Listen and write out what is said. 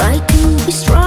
try to be strong.